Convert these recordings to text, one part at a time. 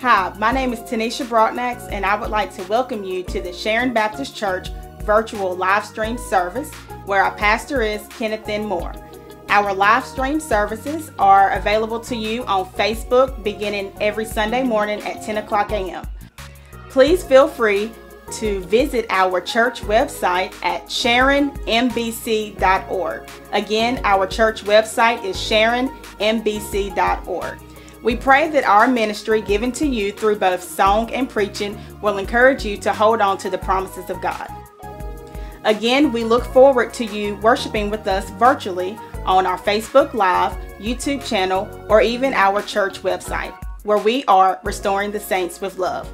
Hi, my name is Tanisha Broadnax, and I would like to welcome you to the Sharon Baptist Church virtual live stream service where our pastor is Kenneth N. Moore. Our live stream services are available to you on Facebook beginning every Sunday morning at 10 o'clock a.m. Please feel free to visit our church website at sharonmbc.org. Again, our church website is sharonmbc.org. We pray that our ministry given to you through both song and preaching will encourage you to hold on to the promises of God. Again, we look forward to you worshiping with us virtually on our Facebook Live, YouTube channel, or even our church website, where we are restoring the saints with love.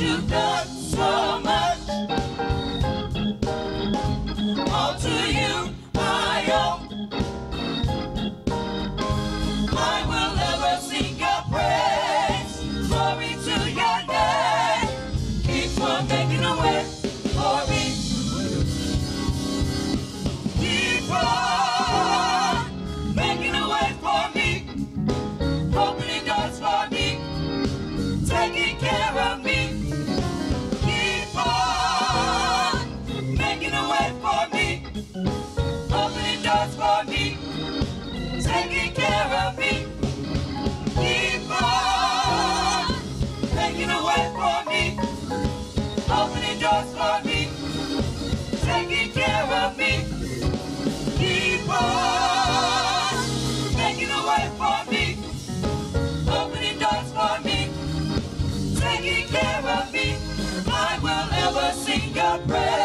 Lord, sing your praise.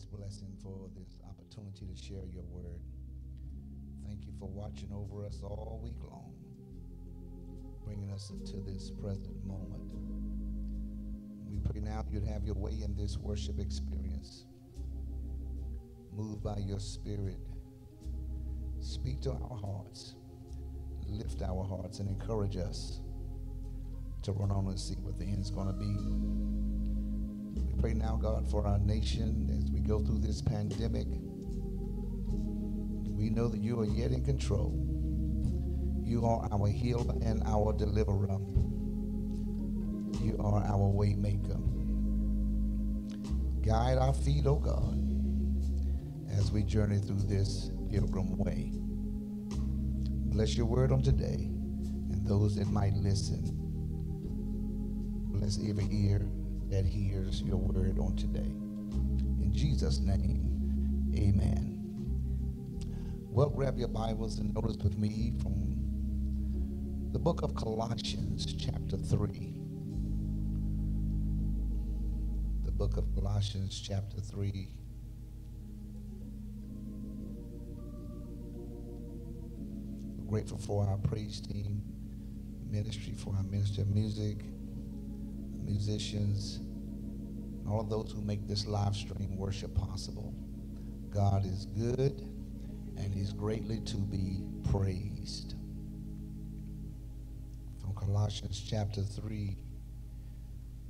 This day's blessing, for this opportunity to share your word. Thank you for watching over us all week long, bringing us into this present moment. We pray now you'd have your way in this worship experience. Move by your spirit. Speak to our hearts. Lift our hearts and encourage us to run on and see what the end's going to be. We pray now, God, for our nation as we go through this pandemic. We know that you are yet in control. You are our healer and our deliverer. You are our way maker. Guide our feet, O God, as we journey through this pilgrim way. Bless your word on today and those that might listen. Bless every ear that hears your word on today. In Jesus' name, amen. Well, grab your Bibles and notice with me from the book of Colossians, chapter 3. The book of Colossians, chapter 3. We're grateful for our praise team, ministry, for our minister of music, musicians, all of those who make this live stream worship possible. God is good and he's greatly to be praised. From Colossians chapter 3,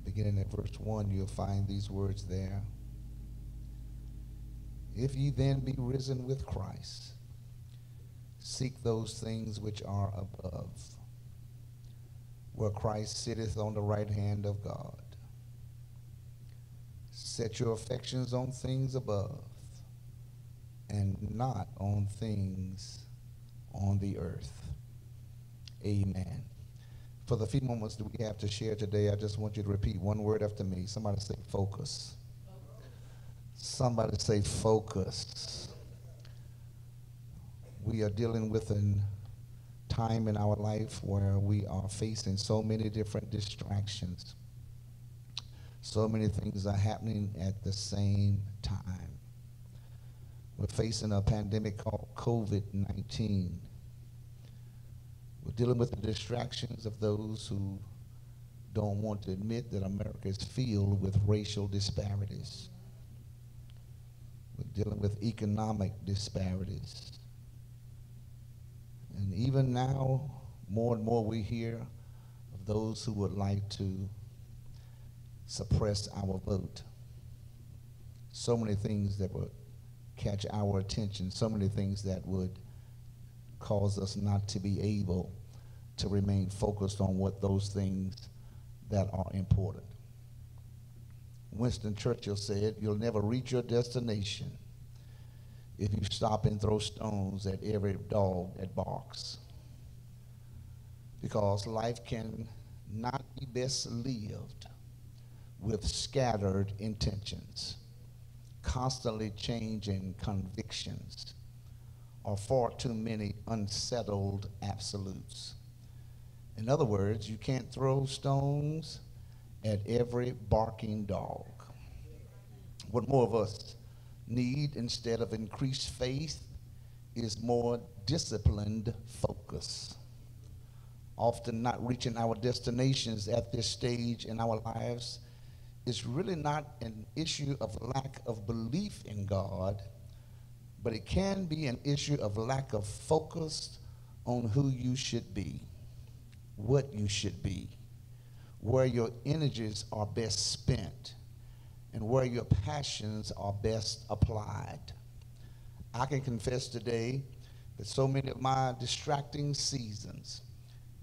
beginning at verse 1, you'll find these words there. If ye then be risen with Christ, seek those things which are above, where Christ sitteth on the right hand of God. Set your affections on things above and not on things on the earth. Amen. For the few moments that we have to share today, I just want you to repeat one word after me. Somebody say focus. Somebody say focus. We are dealing with a time in our life where we are facing so many different distractions. So many things are happening at the same time. We're facing a pandemic called COVID 19. We're dealing with the distractions of those who don't want to admit that America is filled with racial disparities. We're dealing with economic disparities. And even now, more and more we hear of those who would like to suppress our vote. So many things that would catch our attention, so many things that would cause us not to be able to remain focused on what those things that are important. Winston Churchill said, You'll never reach your destination if you stop and throw stones at every dog that barks. Because life can not be best lived with scattered intentions, constantly changing convictions, or far too many unsettled absolutes. In other words, you can't throw stones at every barking dog. What more of us need instead of increased faith is more disciplined focus. Often not reaching our destinations at this stage in our lives is really not an issue of lack of belief in God, but it can be an issue of lack of focus on who you should be, what you should be, where your energies are best spent, and where your passions are best applied. I can confess today that so many of my distracting seasons,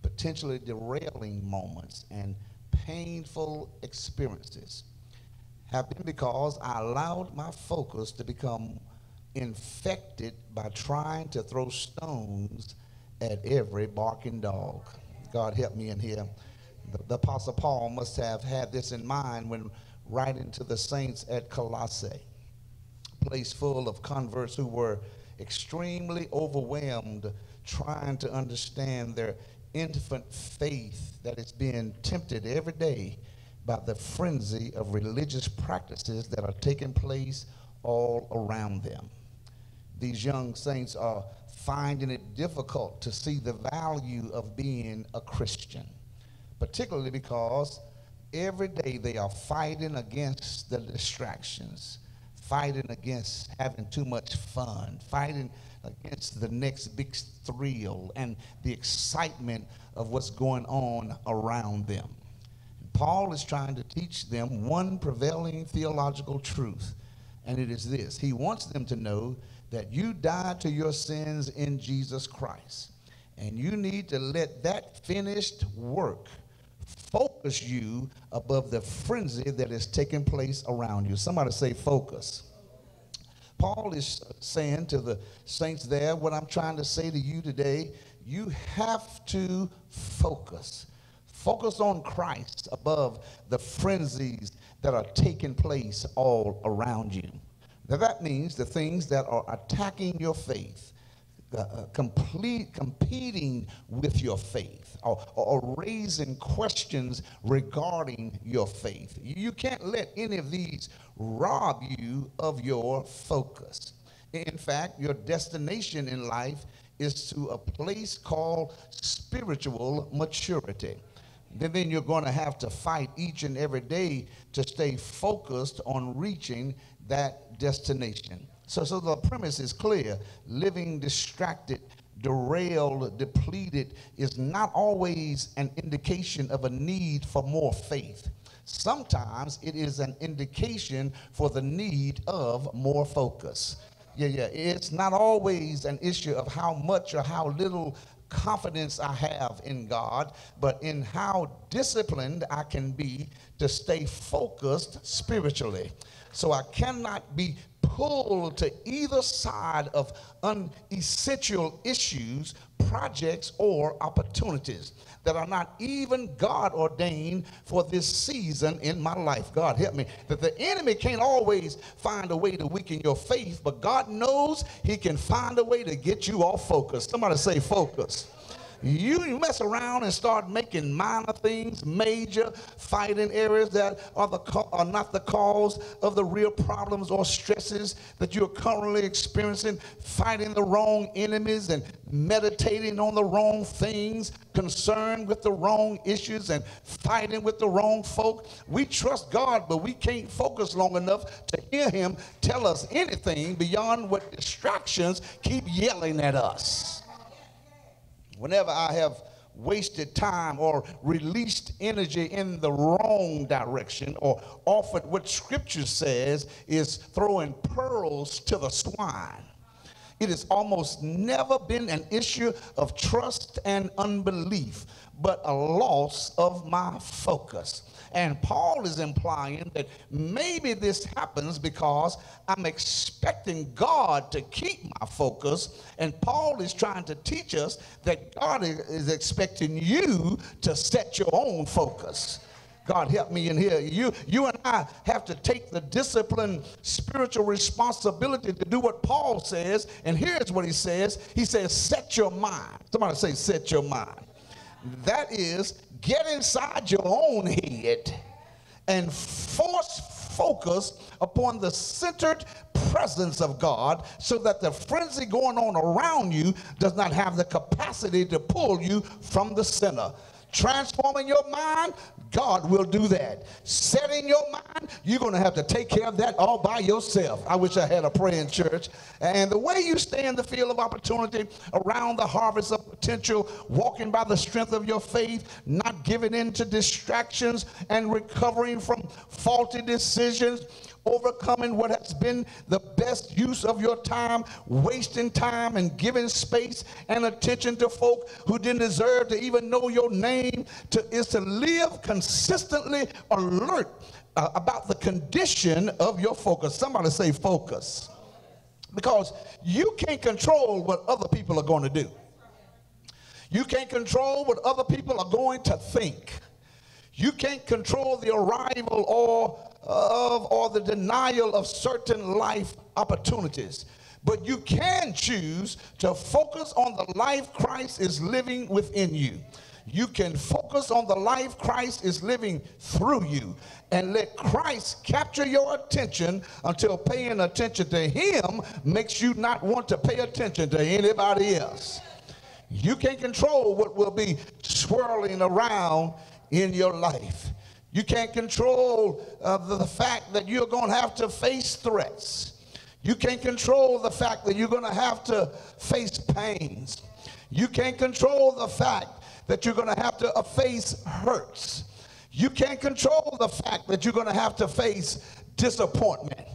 potentially derailing moments, and painful experiences have been because I allowed my focus to become infected by trying to throw stones at every barking dog. God help me in here. The, the Apostle Paul must have had this in mind when writing to the saints at Colossae, a place full of converts who were extremely overwhelmed trying to understand their infant faith that is being tempted every day by the frenzy of religious practices that are taking place all around them. These young saints are finding it difficult to see the value of being a Christian, particularly because every day they are fighting against the distractions, fighting against having too much fun, fighting against the next big thrill and the excitement of what's going on around them. Paul is trying to teach them one prevailing theological truth, and it is this. He wants them to know that you died to your sins in Jesus Christ, and you need to let that finished work focus you above the frenzy that is taking place around you. Somebody say, focus. Paul is saying to the saints there, what I'm trying to say to you today, you have to focus. Focus on Christ above the frenzies that are taking place all around you. Now that means the things that are attacking your faith, uh, complete, competing with your faith, or, or, raising questions regarding your faith. You can't let any of these rob you of your focus. In fact, your destination in life is to a place called spiritual maturity. Then, Then you're going to have to fight each and every day to stay focused on reaching that destination. So, so the premise is clear. Living distracted, derailed, depleted is not always an indication of a need for more faith. Sometimes it is an indication for the need of more focus. Yeah, yeah. It's not always an issue of how much or how little confidence I have in God, but in how disciplined I can be to stay focused spiritually. So I cannot be pulled to either side of unessential issues, projects, or opportunities that are not even God ordained for this season in my life. God help me. That the enemy can't always find a way to weaken your faith, but God knows he can find a way to get you off focus. Somebody say focus. You mess around and start making minor things major, fighting areas that are, the, are not the cause of the real problems or stresses that you're currently experiencing, fighting the wrong enemies and meditating on the wrong things, concerned with the wrong issues and fighting with the wrong folk. We trust God, but we can't focus long enough to hear Him tell us anything beyond what distractions keep yelling at us. Whenever I have wasted time or released energy in the wrong direction or offered what scripture says is throwing pearls to the swine. It has almost never been an issue of trust and unbelief, but a loss of my focus. And Paul is implying that maybe this happens because I'm expecting God to keep my focus. And Paul is trying to teach us that God is expecting you to set your own focus. God help me in here. You, you and I have to take the discipline, spiritual responsibility to do what Paul says. And here's what he says He says, set your mind. Somebody say, set your mind. That is get inside your own head and force focus upon the centered presence of God so that the frenzy going on around you does not have the capacity to pull you from the center. Transforming your mind, God will do that. Setting your mind, you're going to have to take care of that all by yourself. I wish I had a praying church. And the way you stay in the field of opportunity, around the harvest of potential, walking by the strength of your faith, not giving in to distractions, and recovering from faulty decisions overcoming what has been the best use of your time, wasting time and giving space and attention to folk who didn't deserve to even know your name, to, is to live consistently alert uh, about the condition of your focus. Somebody say focus. Because you can't control what other people are going to do. You can't control what other people are going to think. You can't control the arrival or of or the denial of certain life opportunities. But you can choose to focus on the life Christ is living within you. you can focus on the life Christ is living through you and let Christ capture your attention until paying attention to Him makes you not want to pay attention to anybody else. You can't control what will be swirling around in your life. You can't control uh, the, the fact that you're going to have to face threats. You can't control the fact that you're going to have to face pains. You can't control the fact that you're going to have to uh, face hurts. You can't control the fact that you're going to have to face disappointment.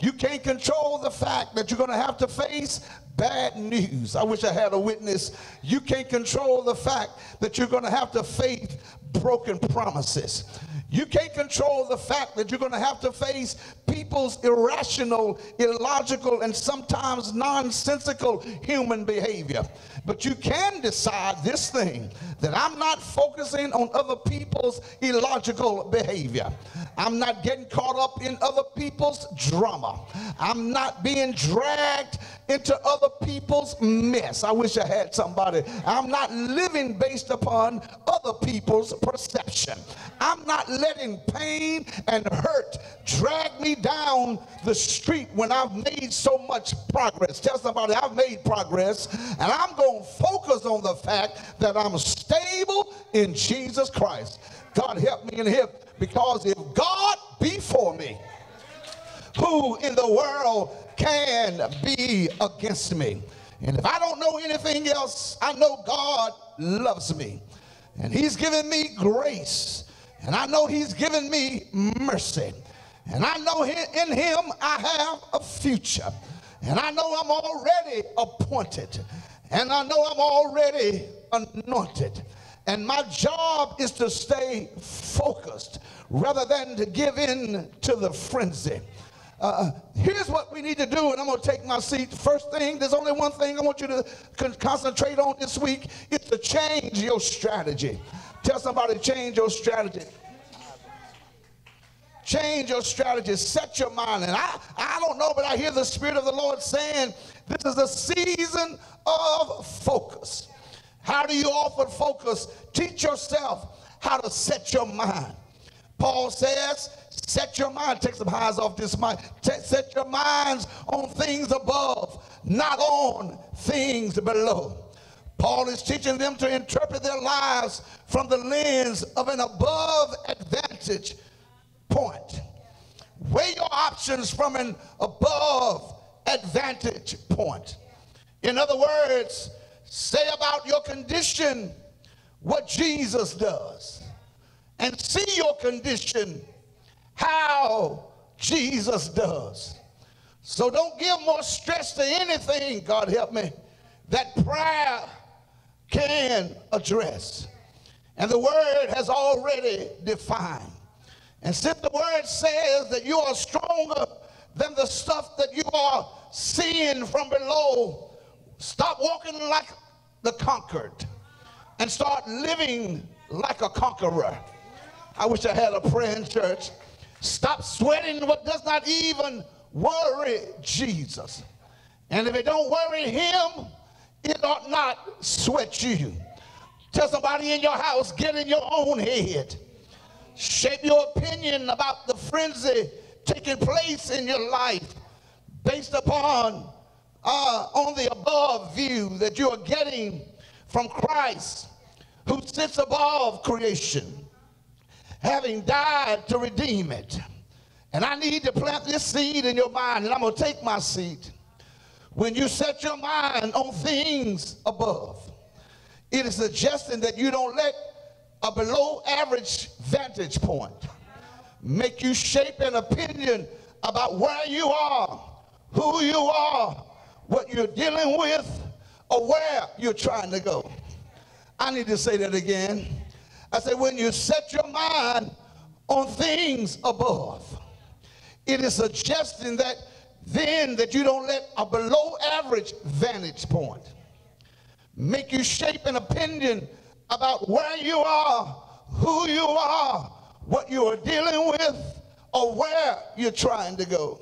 You can't control the fact that you're going to have to face bad news. I wish I had a witness. You can't control the fact that you're going to have to face broken promises. You can't control the fact that you're going to have to face people's irrational, illogical, and sometimes nonsensical human behavior. But you can decide this thing that I'm not focusing on other people's illogical behavior. I'm not getting caught up in other people's drama. I'm not being dragged into other people's mess. I wish I had somebody. I'm not living based upon other people's perception. I'm not letting pain and hurt drag me down the street when I've made so much progress. Tell somebody I've made progress and I'm going to focus on the fact that I'm stable in Jesus Christ. God help me in here because if God be for me, who in the world can be against me? And if I don't know anything else, I know God loves me. And He's given me grace. And I know He's given me mercy. And I know in Him I have a future. And I know I'm already appointed. And I know I'm already anointed. And my job is to stay focused rather than to give in to the frenzy. Uh, here's what we need to do, and I'm going to take my seat. First thing, there's only one thing I want you to con- concentrate on this week is to change your strategy. Tell somebody, change your strategy. Change your strategy. Set your mind. And I, I don't know, but I hear the Spirit of the Lord saying this is a season of focus. How do you offer focus? Teach yourself how to set your mind. Paul says, set your mind, take some highs off this mind, set your minds on things above, not on things below. Paul is teaching them to interpret their lives from the lens of an above advantage point. Weigh your options from an above advantage point. In other words, say about your condition what Jesus does and see your condition how Jesus does. So don't give more stress to anything, God help me, that prayer can address. And the word has already defined. And since the word says that you are stronger than the stuff that you are seeing from below, stop walking like the conquered and start living like a conqueror. I wish I had a prayer in church. Stop sweating what does not even worry Jesus. And if it don't worry him, it ought not sweat you. Tell somebody in your house, get in your own head. Shape your opinion about the frenzy taking place in your life based upon uh, on the above view that you are getting from Christ who sits above creation having died to redeem it. And I need to plant this seed in your mind, and I'm going to take my seat. When you set your mind on things above, it is suggesting that you don't let a below average vantage point make you shape an opinion about where you are, who you are, what you're dealing with, or where you're trying to go. I need to say that again. I said, when you set your mind on things above, it is suggesting that then that you don't let a below average vantage point make you shape an opinion about where you are, who you are, what you are dealing with, or where you're trying to go.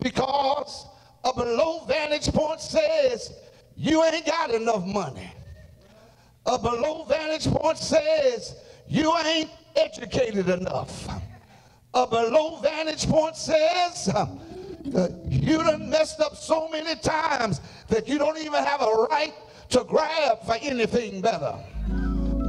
Because a below vantage point says you ain't got enough money. A below vantage point says you ain't educated enough. A below vantage point says uh, you done messed up so many times that you don't even have a right to grab for anything better.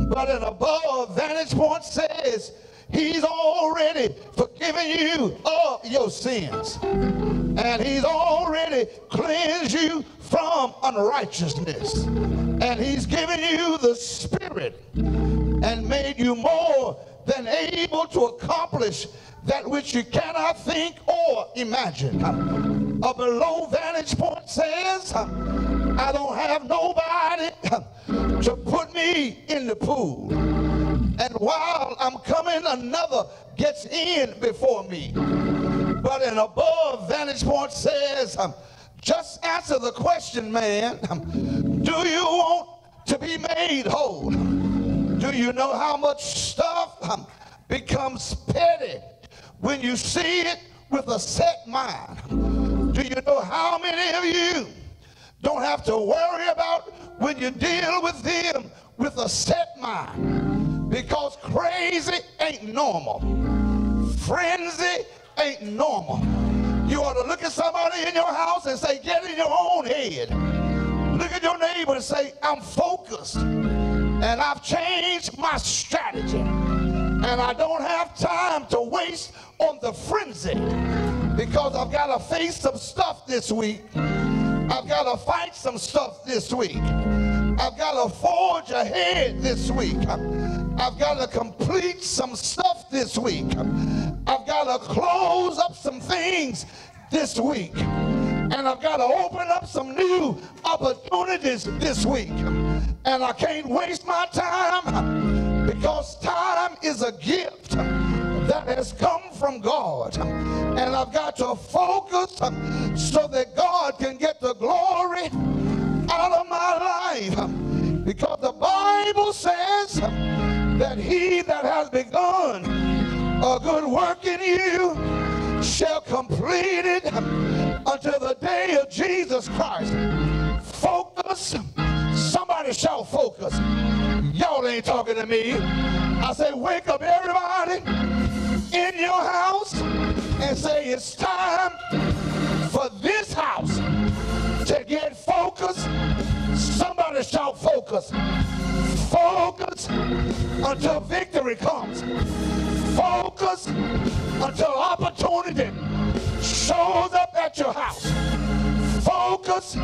But an above vantage point says he's already forgiven you of your sins. And he's already cleansed you from unrighteousness. And he's given you the Spirit and made you more than able to accomplish that which you cannot think or imagine. A below vantage point says, I don't have nobody to put me in the pool. And while I'm coming, another gets in before me. But an above vantage point says, just answer the question, man. Do you want to be made whole? Do you know how much stuff becomes petty when you see it with a set mind? Do you know how many of you don't have to worry about when you deal with them with a set mind? Because crazy ain't normal. Frenzy ain't normal. You ought to look at somebody in your house and say, get in your own head. Look at your neighbor and say, I'm focused and I've changed my strategy. And I don't have time to waste on the frenzy because I've got to face some stuff this week. I've got to fight some stuff this week. I've got to forge ahead this week. I've got to complete some stuff this week. I've got to close up some things this week. And I've got to open up some new opportunities this week. And I can't waste my time because time is a gift that has come from God. And I've got to focus so that God can get the glory out of my life. Because the Bible says that he that has begun a good work in you shall complete it until the day of Jesus Christ. Focus. Somebody shall focus. Y'all ain't talking to me. I say, wake up everybody in your house and say, it's time for this house to get focused. Somebody shout focus. Focus until victory comes. Focus until opportunity shows up at your house. Focus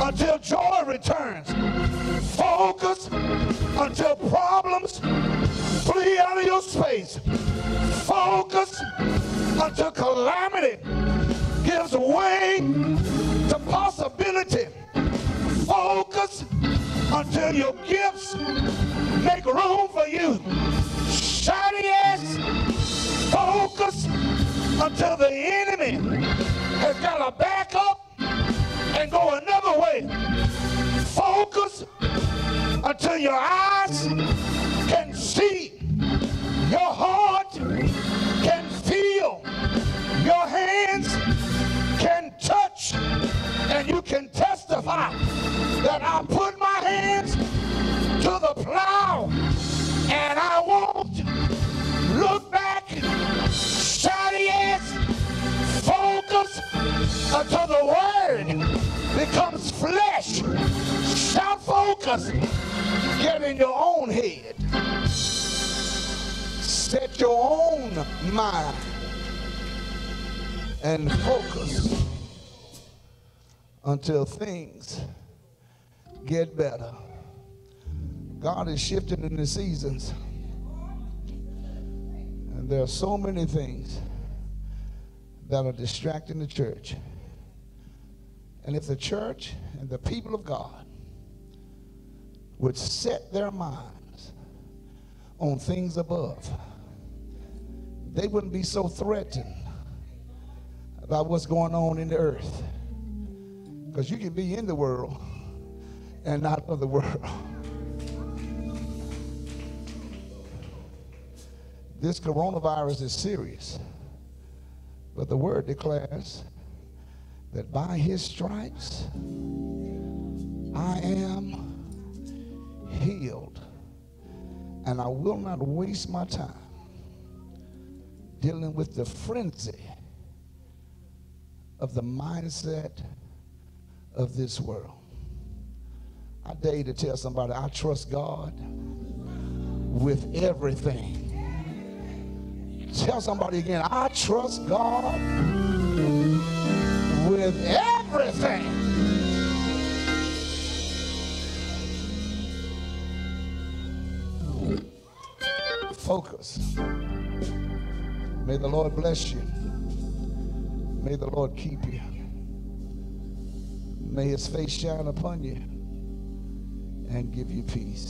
until joy returns. Focus until problems flee out of your space. Focus until calamity gives way to possibility. Focus until your gifts make room for you. Shout ass, Focus until the enemy has got to back up and go another way. Focus until your eyes can see, your heart can feel, your hands can touch, and you can testify that I put my hands to the plow and I won't look back. Shout yes. Focus until the word becomes flesh. Shout focus. Get in your own head. Set your own mind and focus until things get better. God is shifting in the seasons. And there are so many things that are distracting the church. And if the church and the people of God would set their minds on things above, they wouldn't be so threatened about what's going on in the earth. Because you can be in the world and not of the world. This coronavirus is serious. But the word declares that by his stripes I am healed. And I will not waste my time dealing with the frenzy of the mindset of this world. I dare you to tell somebody, I trust God with everything. Tell somebody again, I trust God with everything. Focus. May the Lord bless you. May the Lord keep you. May his face shine upon you and give you peace.